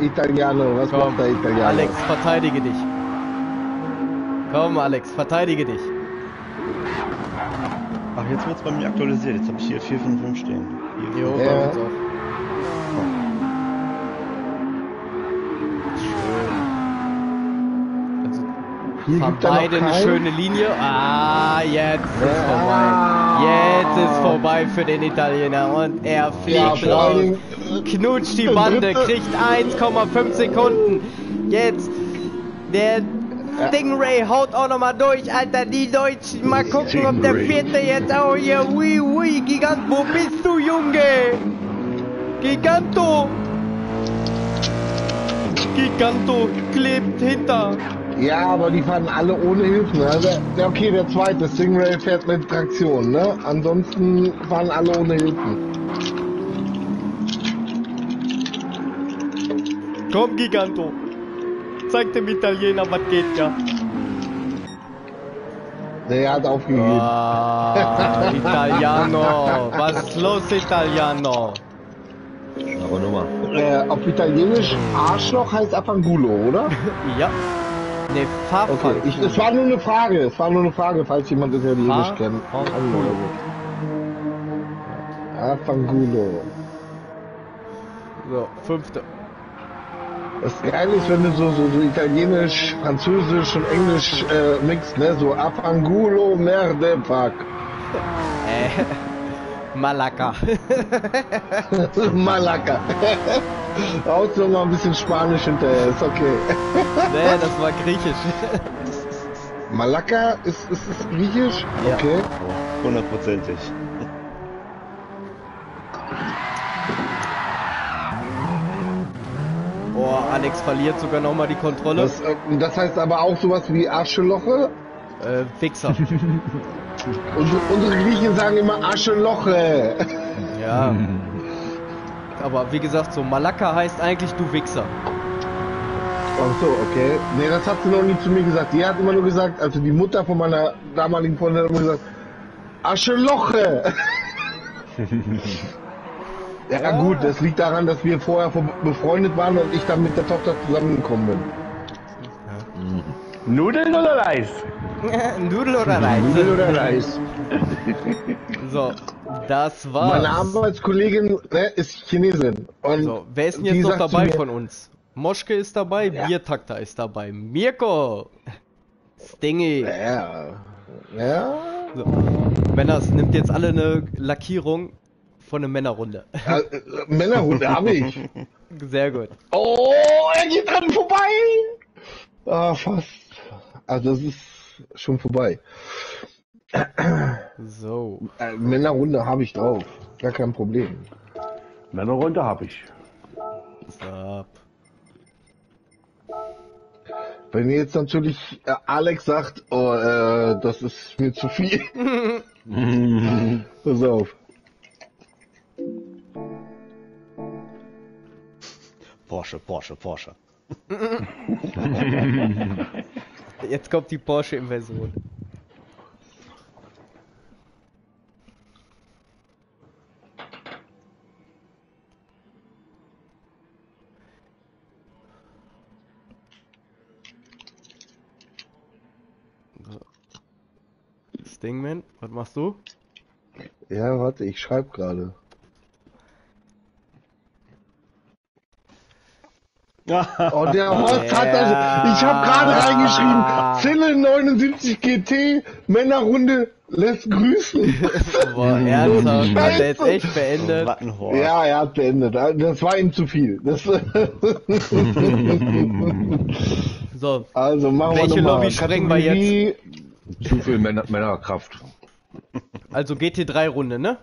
Italiano, was Komm, macht der Italiano? Alex, verteidige dich. Komm, Alex, verteidige dich. Ach, jetzt wird's bei mir aktualisiert. Jetzt habe ich hier 4 von 5 stehen. Hier, Jo. Ja. bei uns auch. Schön. Also, Hier er beide eine schöne Linie. Ah, jetzt ist Ja. vorbei. Jetzt ist vorbei für den Italiener und er Ja, fliegt vor raus. Dingen, Knutscht die Bande, kriegt 1,5 Sekunden. Jetzt der Stingray haut auch nochmal durch, Alter. Die Deutschen. Mal gucken, ob der vierte jetzt auch hier. Ui, ui, Gigant. Wo bist du, Junge? Giganto. Giganto klebt hinter. Ja, aber die fahren alle ohne Hilfen. Also, der, okay, der zweite, Stingray fährt mit Traktion, ne? Ansonsten fahren alle ohne Hilfen. Komm, Giganto. Zeig dem Italiener, was geht ja. Der hat aufgegeben. Ah, Italiano. Was ist los, Italiano? Aber Nummer. Äh, auf Italienisch Arschloch heißt Afangulo, oder? Ja. Ne, Fahrfall. Okay, ich, es war nur eine Frage, es war nur eine Frage, falls jemand Italienisch Fa- kennt. Fangulo. Afangulo. So, fünfte. Das Geile ist, wenn du so, so, so Italienisch, Französisch und Englisch äh, mixt, ne? So Afangulo, Merde, fuck. Äh, Malaka. Malaka. Haut noch mal ein bisschen Spanisch hinterher, ist okay. ne, das war griechisch. Malaka, ist, ist es griechisch? Ja. Okay. Hundertprozentig. Oh, Alex verliert sogar nochmal die Kontrolle. Das, äh, das heißt aber auch sowas wie Ascheloche. Äh, Fixer. Unsere, unsere Griechen sagen immer Ascheloche. Ja. Aber wie gesagt, so Malaka heißt eigentlich du Wichser. Ach so, okay. Nee, das hat sie noch nie zu mir gesagt. Die hat immer nur gesagt, also die Mutter von meiner damaligen Freundin hat immer gesagt, Ascheloche. ja, gut, das liegt daran, dass wir vorher vor- befreundet waren und ich dann mit der Tochter zusammengekommen bin. Nudeln oder Reis? Nudel oder Reis? Nudeln oder Reis? So, das Meine war's. Arbeitskollegin ne, ist Chinesin. Und So, wer ist denn jetzt noch dabei von uns? Moschke ist dabei, Ja. Biertakter ist dabei, Mirko, Stingy. Ja. Ja. So. Männers nimmt jetzt alle eine Lackierung von einer Männerrunde. ja äh, Männerhunde habe ich. Sehr gut. Oh, er geht dran vorbei. Ah, fast. Also das ist schon vorbei. So. Äh, Männerrunde habe ich drauf. Gar kein Problem. Männerrunde habe ich. so. Wenn jetzt natürlich äh, Alex sagt, oh, äh, das ist mir zu viel. Pass auf. Porsche, Porsche, Porsche. Jetzt kommt die Porsche-Inversion. Stingman, was machst du? Ja, warte, ich schreibe gerade. Oh, der Horst hat also, ich habe gerade reingeschrieben, Zille 79 GT, Männerrunde lässt grüßen. Boah, ernsthaft, hat er jetzt echt beendet? Wattenhorst. Ja, er hat beendet. Das war ihm zu viel. Das So, also machen Welche wir. Lobby sprengen wir Kategorie- Zu viel Männer, Männerkraft. also GT3-Runde, ne?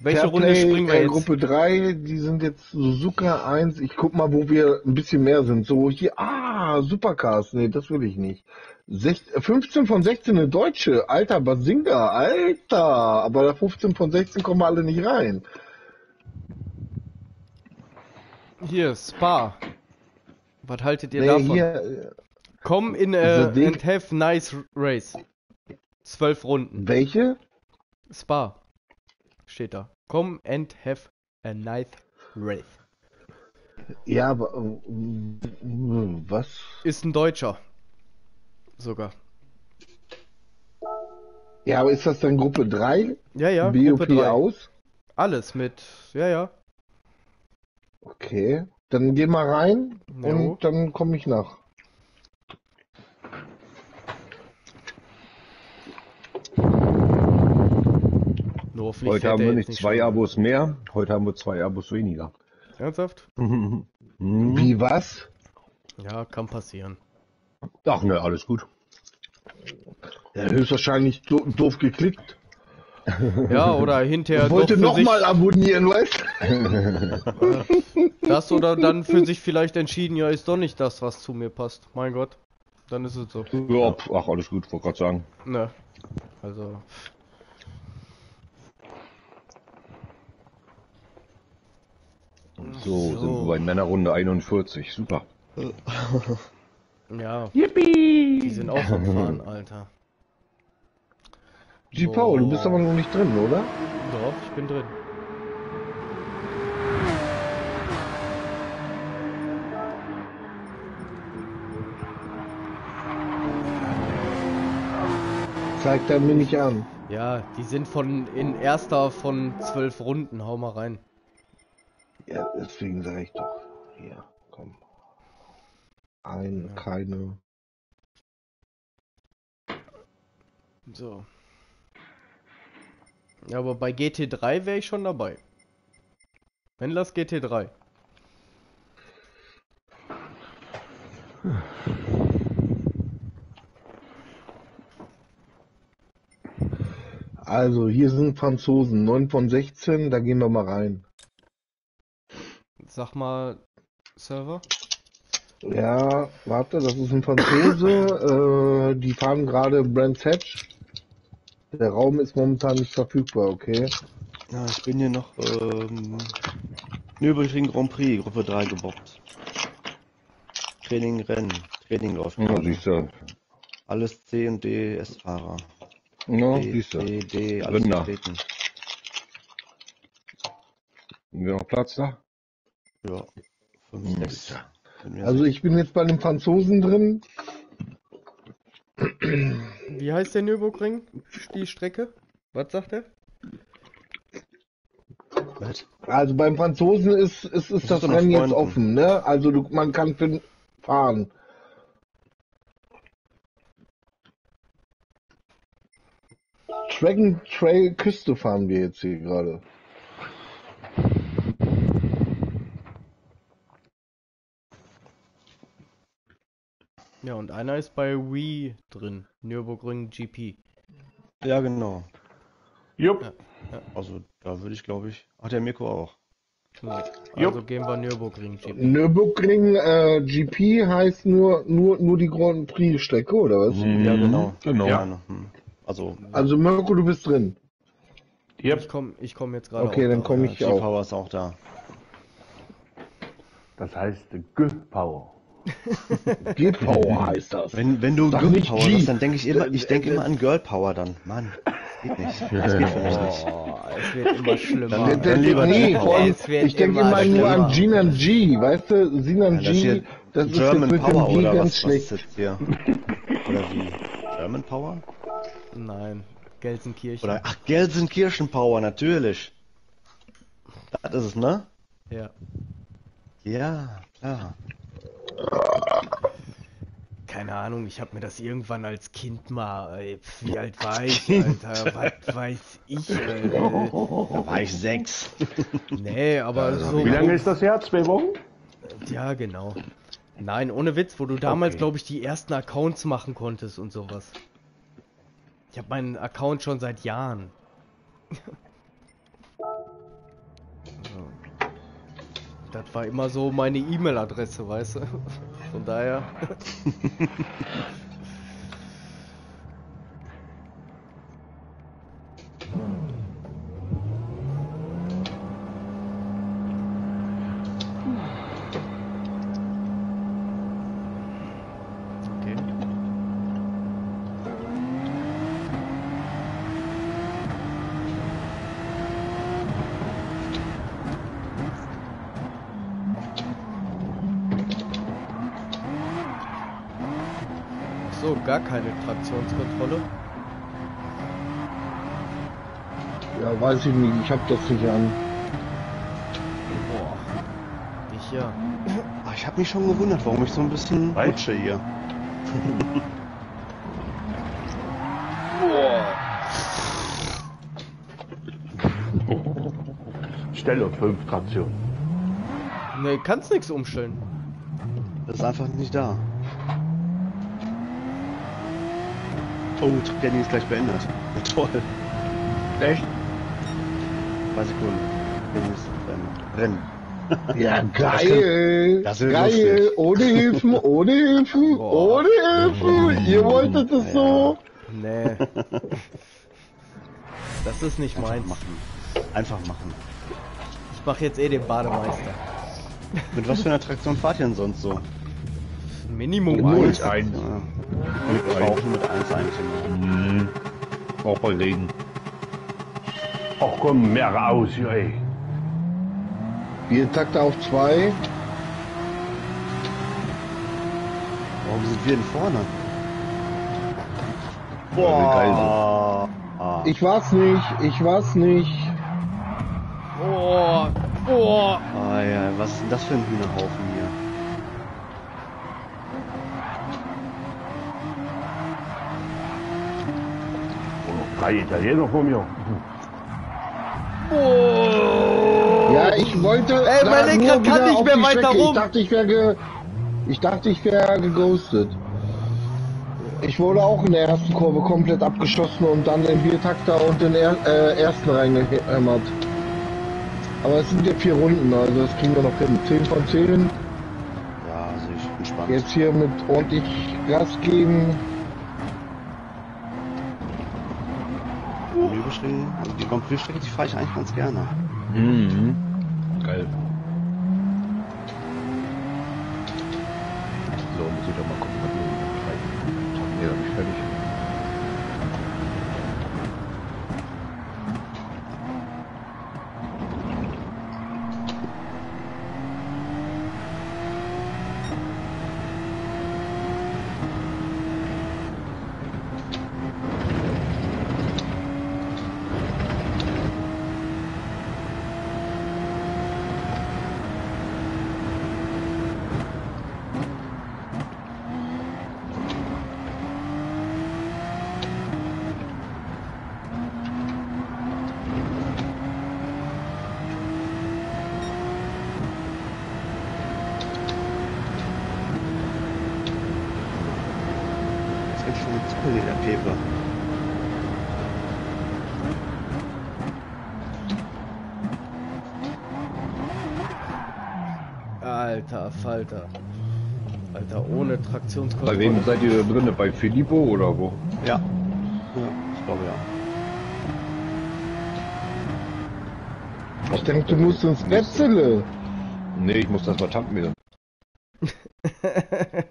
Welche Fairplay, Runde springen wir äh, jetzt? Gruppe 3, die sind jetzt Suzuka 1. Ich guck mal, wo wir ein bisschen mehr sind. So hier, ah, Supercars. Nee, das will ich nicht. Sech, 15 von 16 eine Deutsche. Alter, Basinga, Alter. Aber da 15 von 16 kommen alle nicht rein. Hier, Spa. Was haltet ihr Nee, davon? hier, äh, Komm in äh, and have nice race. Zwölf Runden. welche? Spa. Steht da. Come and have a nice race. Ja, aber äh, was? Ist ein Deutscher. Sogar. Ja, aber ist das dann Gruppe 3? Ja, ja, BOP Gruppe 3. aus? Alles mit, ja, ja. Okay. Dann geh mal rein Jo. und dann komme ich nach. Nur hoffentlich Heute haben wir nicht zwei schon. Abos mehr, heute haben wir zwei Abos weniger. Ernsthaft? Wie was? Ja, kann passieren. Ach ne, alles gut. Ja, höchstwahrscheinlich do doof geklickt. Ja, oder hinterher Ich wollte nochmal abonnieren, weißt sich das oder dann für sich vielleicht entschieden, ja, ist doch nicht das, was zu mir passt. Mein Gott. Dann ist es so. Ja, pf, ach, alles gut, wollte gerade sagen. Ne. Also. So, So. sind wir bei Männerrunde 41, super. Ja, Yippie! die sind auch am Fahren, Alter. G. Paul, du bist aber noch nicht drin, oder? Doch, ich bin drin. Zeigt er mir nicht an. Ja, die sind von in erster von zwölf Runden. Hau mal rein. Ja, deswegen sage ich doch. Hier, komm. Ein, keine. So. Ja, aber bei GT3 wäre ich schon dabei. Händlers GT3. Also, hier sind Franzosen. 9 von 16, da gehen wir mal rein. Sag mal, Server. Ja, warte, das ist ein Franzose. äh, die fahren gerade Brands Hatch. Der Raum ist momentan nicht verfügbar, okay? Ja, ich bin hier noch ähm, Nürburgring Grand Prix, Gruppe 3 gebockt. Training Rennen, Training läuft Ja, siehst du. Alles C und D S-Fahrer. Ja, D, siehst du. D, D, alles Rinder. vertreten. Haben wir noch Platz da? Ja, 5, Hm, 6. Also ich bin jetzt bei den Franzosen drin. Wie heißt der Nürburgring? Die Strecke? Was sagt er? Also beim Franzosen ist, ist, ist das unter Rennen jetzt offen, ne? Also du, man kann für, fahren. Dragon Trail Küste fahren wir jetzt hier gerade. Ja, und einer ist bei Wii drin. Nürburgring GP. Ja, genau. Jupp. Ja. Also da würde ich glaube ich. Ach, der Mirko auch. So, also gehen wir Nürburgring GP. Nürburgring äh, GP heißt nur, nur, nur die Grand Prix Strecke, oder was? Ja, genau. Genau. Ja. Hm. Also, Also Mirko, du bist drin. Yep. Ich komme ich komm jetzt gerade Okay, auch dann da. komme ja, ich auch. G-Power ist auch da. Das heißt G-Power. G-Power heißt das. Wenn, wenn du Sag Girl Power G. sagst, dann denke ich immer, ich denke Äh, immer an Girl Power dann. Mann, das geht nicht. Das geht für mich nicht. Oh, es wird immer schlimmer. Dann- dann der, lieber nee, vor allem, ich denke immer nur an. Jinan G, weißt du? Sinan Ja, das G, das ist German jetzt mit Power dem G oder ganz was, was ist schlecht. jetzt hier? Oder wie? German Power? Nein, Gelsenkirchen. Oder ach, Gelsenkirchen Power, natürlich. Das ist es, ne? Ja. Ja, klar. Keine Ahnung, ich habe mir das irgendwann als Kind mal. Ey, pf, wie alt war ich, Alter? Was weiß ich, Alter? Da war ich sechs. Nee, aber so. Wie lange ist das her? Zwei Wochen? Ja, genau. Nein, ohne Witz, wo du damals, Okay. glaube ich, die ersten Accounts machen konntest und sowas. Ich habe meinen Account schon seit Jahren. Das war immer so meine E-Mail-Adresse, weißt du? Von daher. gar keine Traktionskontrolle. Ja, weiß ich nicht. Ich hab das nicht an. Boah. Ich ja. Ah, ich habe mich schon gewundert, warum ich so ein bisschen Weiß. rutsche hier. Stelle auf 5 Traktion. Ne, kannst nix umstellen. Das ist einfach nicht da. Oh, Training ist gleich beendet. Ja, toll. Echt? Zwei Sekunden. Training ist beendet. Rennen. Ja, geil. das ist geil. lustig. Ohne Hilfen, ohne Hilfen, Boah. ohne Hilfen. Ihr wolltet es so. Nee. Das ist nicht Einfach meins. machen. Einfach machen. Ich mach jetzt eh den Bademeister. Mit was für einer Traktion fahrt ihr denn sonst so? Minimum Null, eins. eins. Ja. Mit auch nur mit 1 eigentlich. immer. Mhm. Auch bei Regen. Ach komm, mehr aus, hier, ey. Wir Takte auf zwei. Warum sind wir denn vorne? Boah. Geil Ah. Ich war's nicht. Ich war's nicht. Oh, oh. Ah ja, was ist denn das für ein Hühnerhaufen hier? Drei Italiener vor mir. Ja, ich wollte. Ey, mein Lenkrad kann nicht mehr weiter Strecke. rum. Ich dachte, ich wäre ge ich dachte, ich wäre geghostet. Ich wurde auch in der ersten Kurve komplett abgeschossen und dann den Viertakter und den er äh, ersten reingehämmert. Aber es sind ja vier Runden, also das kriegen wir noch hin. 10 von 10. Ja, sehe ich entspannt. Jetzt hier mit ordentlich Gas geben. Also die Grand Prix-Strecke, die fahre ich eigentlich ganz gerne. Mhm. Geil. So, muss ich doch mal gucken, was wir noch treiben. Nee, dann bin ich fertig. Das wird schon mit Zucker, der Pepe. Alter Falter. Alter, ohne Traktionskontrolle. Bei wem seid ihr da drin? Bei Filippo oder wo? Ja. Ja, ich glaube ja. Ich denke, du musst ins Betzele. Nee, ich muss das mal tanken wieder.